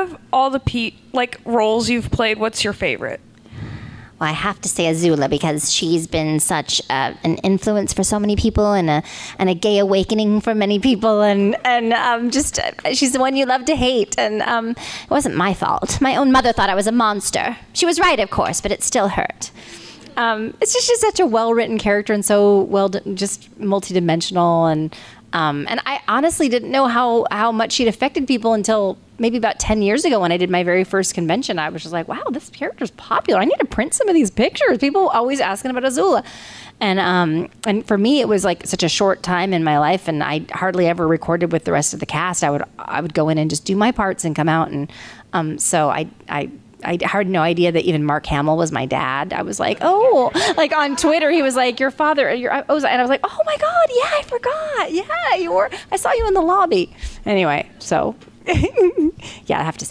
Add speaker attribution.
Speaker 1: Of all the Pete like roles you've played, what's your favorite?
Speaker 2: Well, I have to say Azula because she's been such an influence for so many people and a and a gay awakening for many people and and um, just she's the one you love to hate and um, it wasn't my fault. My own mother thought I was a monster. She was right, of course, but it still hurt. Um, it's just she's such a well written character and so well just multidimensional and um, and I honestly didn't know how how much she'd affected people until maybe about 10 years ago when I did my very first convention. I was just like, wow, this character's popular. I need to print some of these pictures. People always asking about Azula. And um, and for me, it was like such a short time in my life, and I hardly ever recorded with the rest of the cast. I would I would go in and just do my parts and come out, and um, so I I I had no idea that even Mark Hamill was my dad. I was like, oh, like on Twitter, he was like, your father, uh, your, uh, I was, and I was like, oh my God, yeah, I forgot. Yeah, you were, I saw you in the lobby. Anyway, so yeah, I have to say.